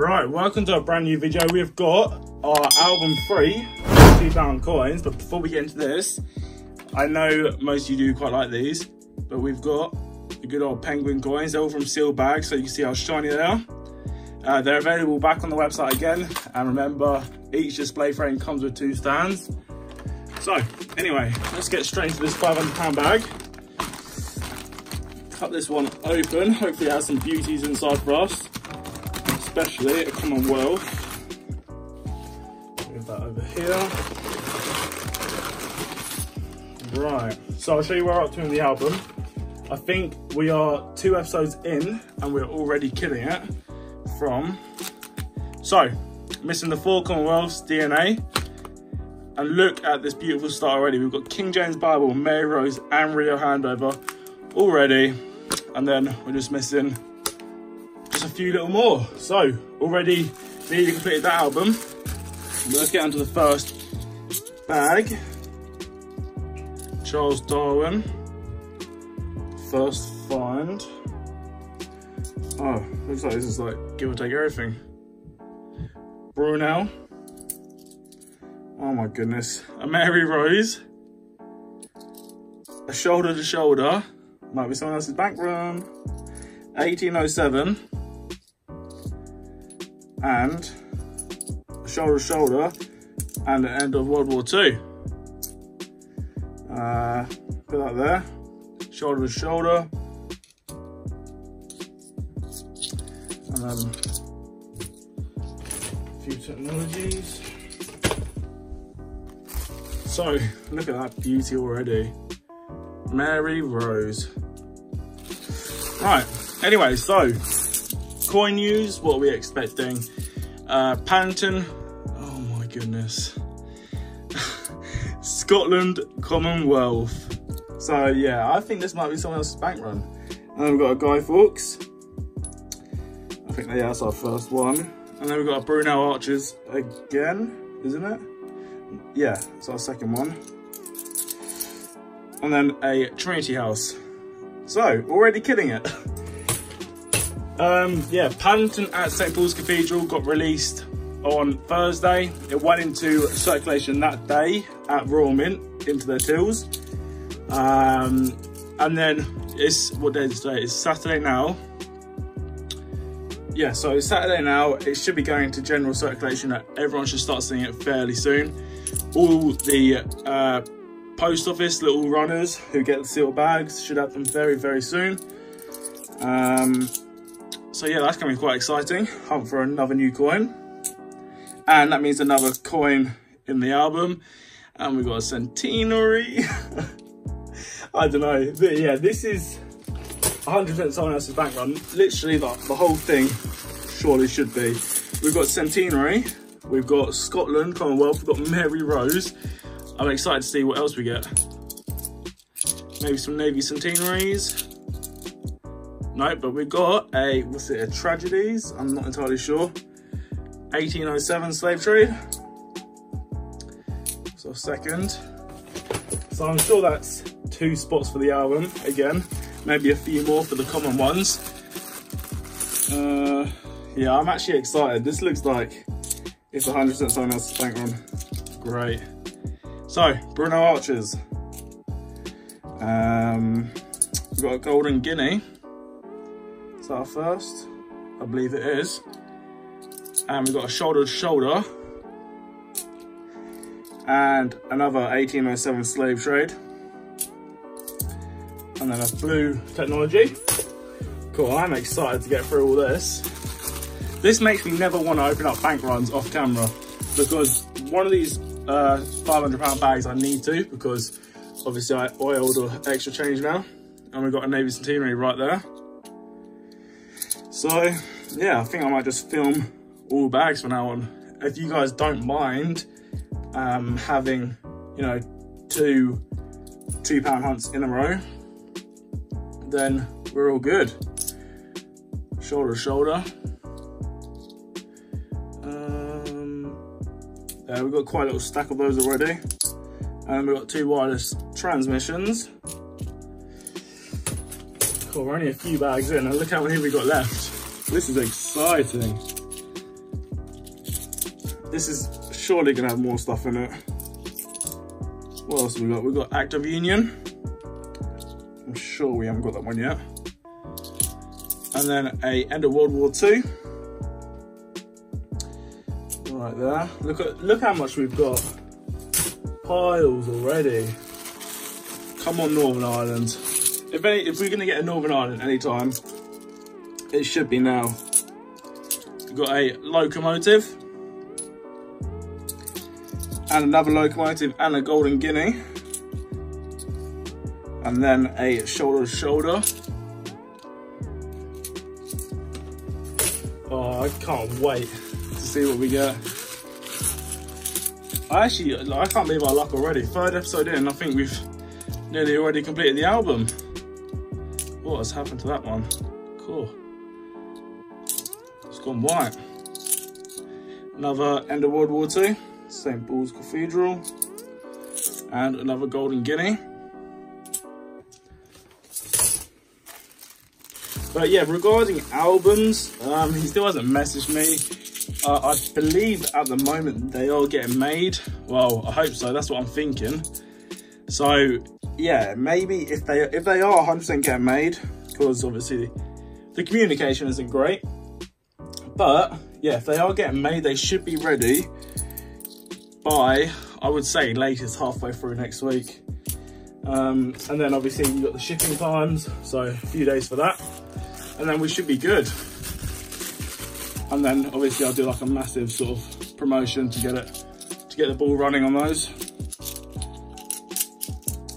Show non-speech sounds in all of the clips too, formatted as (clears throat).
Right, welcome to a brand new video. We've got our album free, two pound coins. But before we get into this, I know most of you do quite like these, but we've got the good old penguin coins. They're all from sealed bags, so you can see how shiny they are. Uh, they're available back on the website again. And remember, each display frame comes with two stands. So anyway, let's get straight into this 500 pound bag. Cut this one open. Hopefully it has some beauties inside for us especially a Commonwealth. Move that over here. Right, so I'll show you where we're up to in the album. I think we are two episodes in and we're already killing it from. So, missing the four Commonwealths DNA. And look at this beautiful start already. We've got King James Bible, Mary Rose, and Rio Handover already. And then we're just missing just a few little more. So already nearly completed that album. Let's get onto the first bag. Charles Darwin. First find. Oh, looks like this is like give or take everything. Brunel. Oh my goodness. A Mary Rose. A shoulder to shoulder. Might be someone else's bank run. 1807 and shoulder to shoulder and the end of World War II. Uh, put that there, shoulder to shoulder. And then a few technologies. So, look at that beauty already. Mary Rose. Right, anyway, so coin news, what are we expecting? Uh, Paddington, oh my goodness. (laughs) Scotland Commonwealth. So yeah, I think this might be someone else's bank run. And then we've got a Guy Fawkes. I think that's our first one. And then we've got a Brunel Arches again, isn't it? Yeah, it's our second one. And then a Trinity House. So, already killing it. (laughs) Um, yeah, Paddington at St Paul's Cathedral got released on Thursday. It went into circulation that day at Royal Mint into their tills. Um, and then it's, what day is today? It's Saturday now. Yeah, so it's Saturday now. It should be going to general circulation. That everyone should start seeing it fairly soon. All the uh, post office little runners who get the sealed bags should have them very, very soon. Um, so yeah, that's going to be quite exciting. Hunt for another new coin. And that means another coin in the album. And we've got a centenary. (laughs) I don't know. But yeah, this is 100% someone else's bank run. Literally, the, the whole thing surely should be. We've got centenary. We've got Scotland, Commonwealth. We've got Mary Rose. I'm excited to see what else we get. Maybe some Navy centenaries. But we've got a, what's it, a Tragedies? I'm not entirely sure. 1807 slave trade. So second. So I'm sure that's two spots for the album again. Maybe a few more for the common ones. Uh, yeah, I'm actually excited. This looks like it's 100% else. else's bank run. Great. So, Brunel Arches. Um, we've got a Golden Guinea our first. I believe it is. And we've got a shoulder to shoulder. And another 1807 slave trade. And then a blue technology. Cool, I'm excited to get through all this. This makes me never want to open up bank runs off camera because one of these uh, 500 pound bags I need to because obviously I oiled the extra change now. And we've got a Navy Centenary right there. So yeah, I think I might just film all bags from now on. If you guys don't mind um, having, you know, two two pound hunts in a row, then we're all good. Shoulder to shoulder. Um, yeah, we've got quite a little stack of those already. And we've got two wireless transmissions. Cool, we're only a few bags in look how many we got left. This is exciting. this is surely gonna have more stuff in it. What else have we got? We've got Act of Union. I'm sure we haven't got that one yet. And then a End of World War II. Right there. Look at look how much we've got. Piles already. Come on, Northern Ireland. If any, if we're gonna get a Northern Ireland anytime, it should be now. We've got a locomotive? And another locomotive and a golden guinea. And then a shoulder to shoulder. Oh i can't wait to see what we get. I actually i can't believe our luck already. Third episode in i think we've nearly already completed the album. What has happened to that one? Cool gone white another end of world war ii St. Paul's Cathedral, and another Golden Guinea. But yeah, regarding albums, um, he still hasn't messaged me. Uh, I believe at the moment they are getting made. Well, I hope so. That's what I'm thinking. So yeah, maybe if they if they are 100% getting made, because obviously the communication isn't great. But yeah, if they are getting made, they should be ready by, I would say, latest halfway through next week. Um, and then obviously you've got the shipping times, so a few days for that. And then we should be good. And then obviously I'll do like a massive sort of promotion to get it, to get the ball running on those.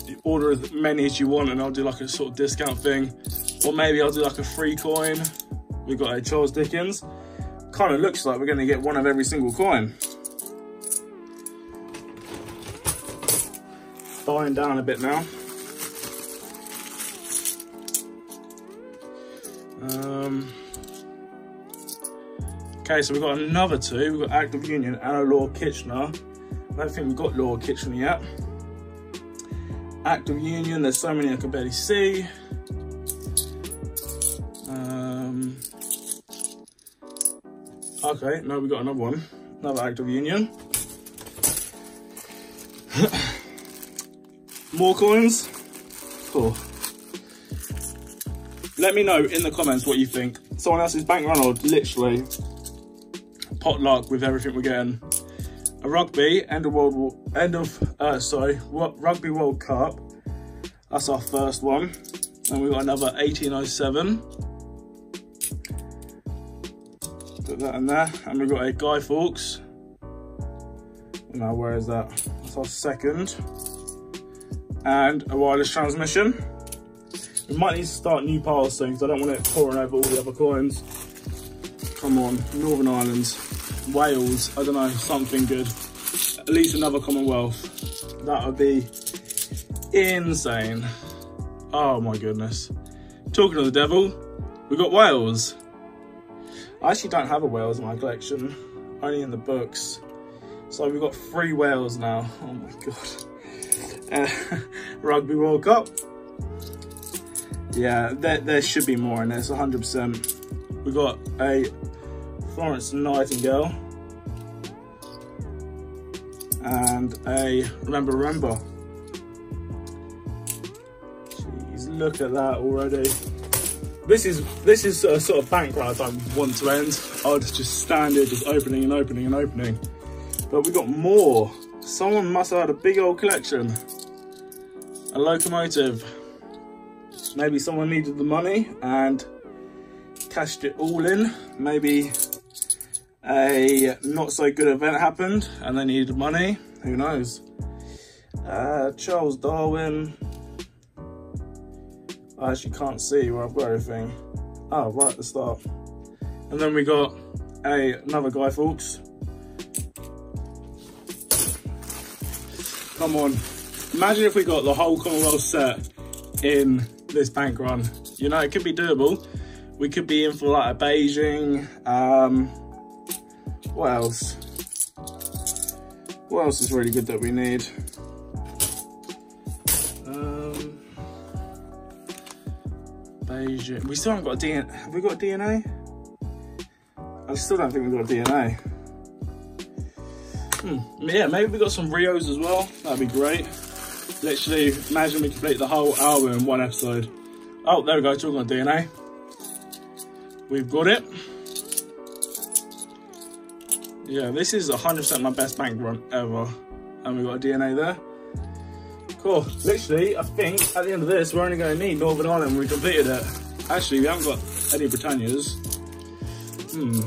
You order as many as you want and I'll do like a sort of discount thing. Or maybe I'll do like a free coin. We've got a Charles Dickens. Kind of looks like we're gonna get one of every single coin. dying down a bit now. Um, okay, so we've got another two. We've got Act of Union and a Lord Kitchener. I don't think we've got Lord Kitchener yet. Act of Union, there's so many I can barely see. Okay, now we've got another one. Another Act of Union. (coughs) More coins? Cool. Let me know in the comments what you think. Someone else's bank run or literally potluck with everything we're getting. A rugby, end of world war, end of, uh, sorry, rugby world cup. That's our first one. And we've got another 1807. Put that in there. And we've got a Guy Fawkes. Now, where is that? That's our second and a wireless transmission. We might need to start new piles soon because I don't want it pouring over all the other coins. Come on, Northern Ireland, Wales, I don't know, something good. At least another Commonwealth. That would be insane. Oh my goodness. Talking of the devil, we got Wales. I actually don't have a Wales in my collection, only in the books. So we've got three Wales now. Oh my god uh, (laughs) Rugby World Cup. Yeah, there, there should be more in this, 100%. We've got a Florence Nightingale and a Remember Remember. Jeez, look at that already. This is this is a sort of bank run I want to end. I'll just, stand it, just opening and opening and opening. But we got more. Someone must have had a big old collection a locomotive. Maybe someone needed the money and cashed it all in. Maybe a not so good event happened and they needed money. Who knows? Uh, Charles Darwin. I actually can't see where I've got everything. Oh, right at the start. And then we got a another Guy Fawkes. Come on. Imagine if we got the whole Commonwealth set in this bank run. You know, it could be doable. We could be in for like a Beijing. Um, what else? What else is really good that we need? We still haven't got DNA. Have we got DNA? I still don't think we've got DNA. Hmm. Yeah, maybe we got some Rios as well. That'd be great. Literally, imagine we complete the whole album in one episode. Oh, there we go, talking on DNA. We've got it. Yeah, this is 100% my best bank run ever. And we've got a DNA there. Cool. Literally, I think at the end of this, we're only going to need Northern Ireland when we completed it. Actually, we haven't got any Britannias. Hmm.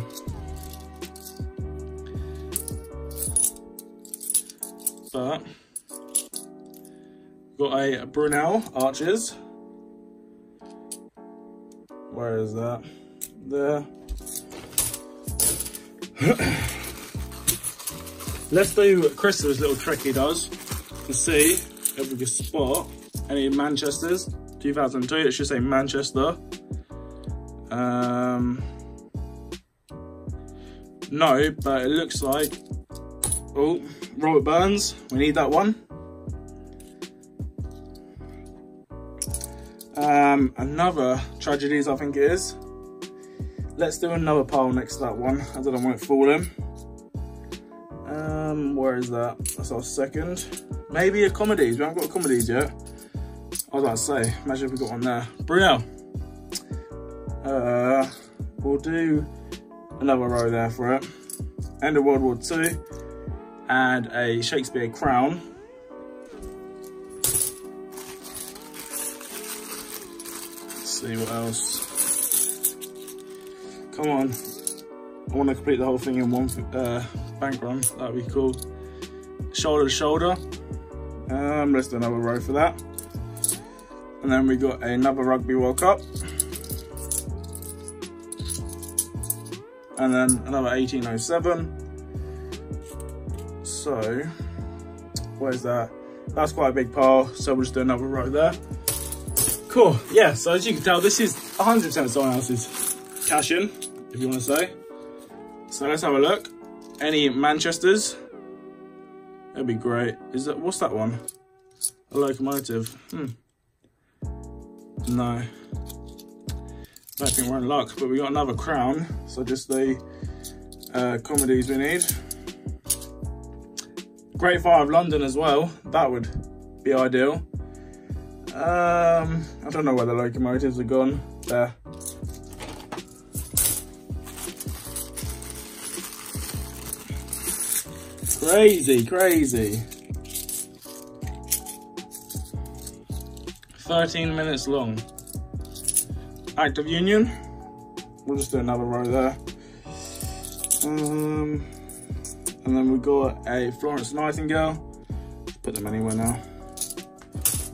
But, got a Brunel Arches. Where is that? There. (clears throat) Let's do Christopher's little trick he does to see we can spot any Manchesters. 2002, it should say Manchester. Um, no, but it looks like, oh, Robert Burns, we need that one. Um, another tragedies, I think it is. Let's do another pile next to that one. I don't know won't fall in. Um, where is that? That's our second. Maybe a comedies. We haven't got comedies yet. I was about to say, imagine if we got one there. Brunel. Uh, we'll do another row there for it. End of World War II. And a Shakespeare crown. Let's see what else. Come on. I want to complete the whole thing in one uh, bank run. That'd be cool. Shoulder to shoulder. Um, let's do another row for that. And then we got another Rugby World Cup. And then another 1807. So, where's that? That's quite a big pile, so we'll just do another row there. Cool, yeah, so as you can tell, this is 100% someone else's cash in, if you want to say. So let's have a look. Any Manchesters? That'd be great. Is that what's that one? A locomotive. Hmm. No. I think we're in luck, but we got another crown. So just the uh, comedies we need. Great Fire of London as well. That would be ideal. Um, I don't know where the locomotives are gone. There. Crazy, crazy. 13 minutes long. Act of Union. We'll just do another row there. Um, and then we've got a Florence Nightingale. Put them anywhere now.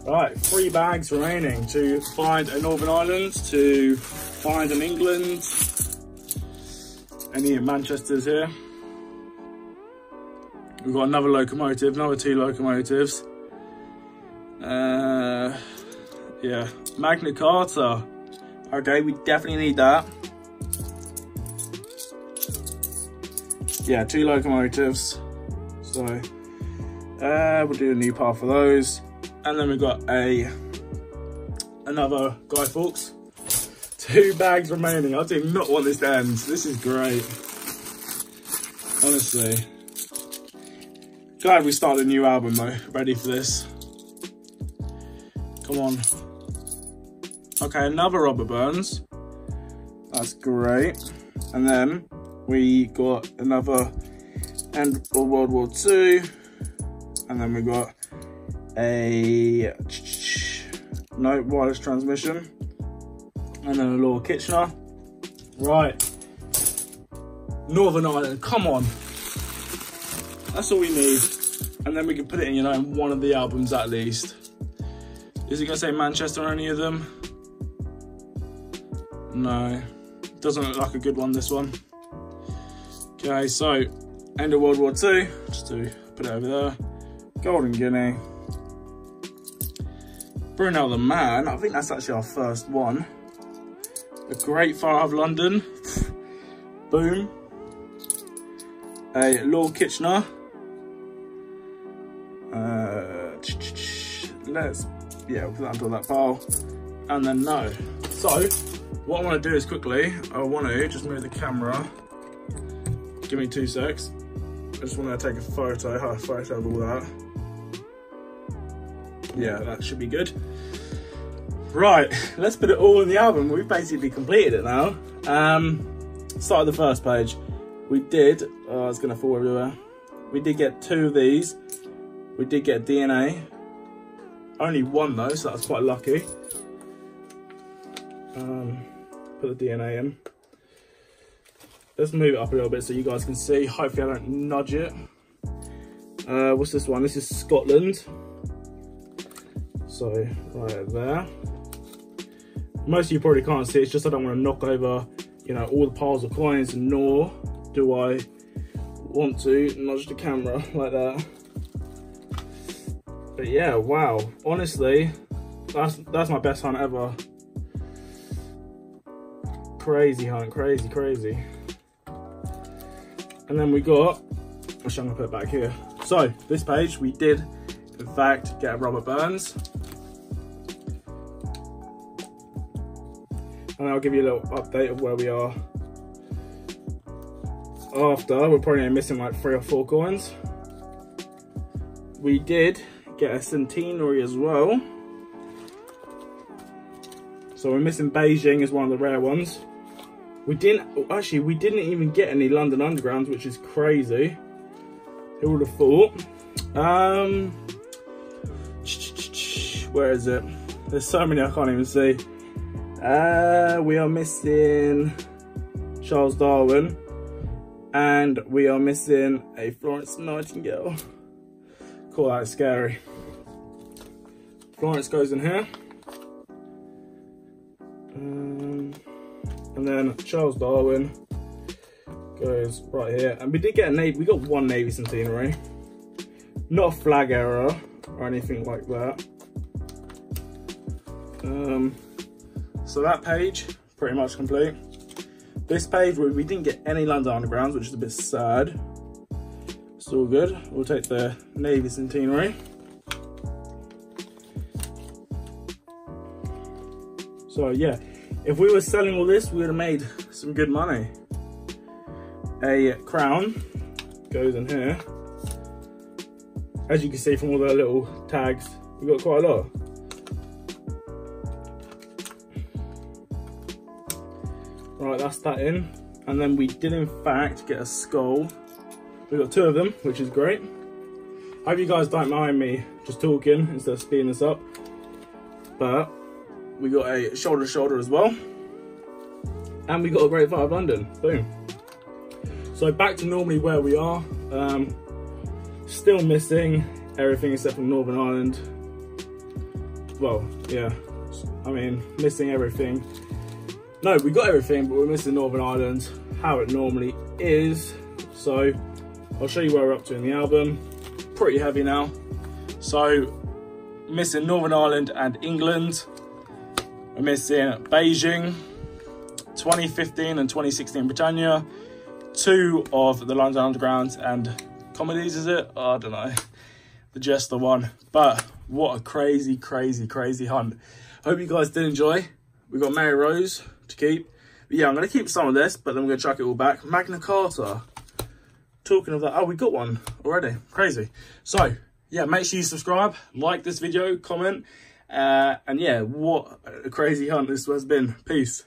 Right, three bags remaining to find a Northern Ireland, to find an England. Any Manchester's here. We've got another locomotive, another two locomotives. Uh, yeah, Magna Carta. Okay, we definitely need that. Yeah, two locomotives. So, uh, we'll do a new path for those. And then we've got a another Guy Fawkes. Two bags remaining. I do not want this to end. This is great. Honestly. Glad we started a new album though, ready for this. Come on. Okay, another Robert Burns. That's great. And then we got another end of World War II. And then we got a no wireless transmission. And then a Lord Kitchener. Right. Northern Ireland, come on. That's all we need. And then we can put it in, you know, in one of the albums at least. Is it gonna say Manchester on any of them? No. Doesn't look like a good one, this one. Okay, so end of World War II, just to put it over there. Golden Guinea. Brunel the Man, I think that's actually our first one. A Great Fire of London. (laughs) Boom. A Lord Kitchener. Uh, let's, yeah, we'll put that that pile. And then no. So, what I want to do is quickly, I want to just move the camera. Give me two secs. I just want to take a photo, a photo of all that. Yeah, that should be good. Right, let's put it all in the album. We've basically completed it now. Um, start the first page. We did, oh, it's gonna fall everywhere. We did get two of these. We did get DNA. Only one though, so that's quite lucky. Um, put the DNA in. Let's move it up a little bit so you guys can see. Hopefully I don't nudge it. Uh, what's this one? This is Scotland. So, right there. Most of you probably can't see, it's just I don't want to knock over, you know, all the piles of coins, nor do I want to nudge the camera (laughs) like that. But yeah, wow. Honestly, that's that's my best hunt ever. Crazy hunt, crazy, crazy. And then we got, which I'm gonna put back here. So this page, we did in fact get Robert Burns. And I'll give you a little update of where we are. After, we're probably missing like three or four coins. We did get a centenary as well. So we're missing Beijing as one of the rare ones. We didn't, actually, we didn't even get any London Undergrounds, which is crazy. Who would have thought? Um, where is it? There's so many I can't even see. Uh, we are missing Charles Darwin. And we are missing a Florence Nightingale. Cool, that's scary. Florence goes in here. And then Charles Darwin goes right here. And we did get a Navy, we got one Navy centenary. Not a flag error or anything like that. Um, so that page, pretty much complete. This page, we didn't get any London Undergrounds, which is a bit sad. It's all good. We'll take the Navy centenary. So yeah, if we were selling all this, we would have made some good money. A crown goes in here. As you can see from all the little tags, we got quite a lot. Right, that's that in. And then we did in fact get a skull. We got two of them, which is great. I hope you guys don't mind me just talking instead of speeding this up. But we got a shoulder to shoulder as well. And we got a Great Fire of London, boom. So back to normally where we are. Um, still missing everything except from Northern Ireland. Well, yeah, I mean, missing everything. No, we got everything, but we're missing Northern Ireland, how it normally is. So I'll show you where we're up to in the album. Pretty heavy now. So missing Northern Ireland and England. We're missing Beijing, 2015 and 2016 Britannia, two of the London Underground and comedies, is it? Oh, I don't know. The Jester one. But what a crazy, crazy, crazy hunt. Hope you guys did enjoy. We got Mary Rose to keep. But yeah, I'm going to keep some of this, but then we're going to chuck it all back. Magna Carta. Talking of that, oh, we got one already. Crazy. So, yeah, make sure you subscribe, like this video, comment, uh, and yeah, what a crazy hunt this has been. Peace.